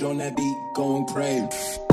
on that beat, going crazy.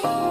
Bye.